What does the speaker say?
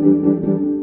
Música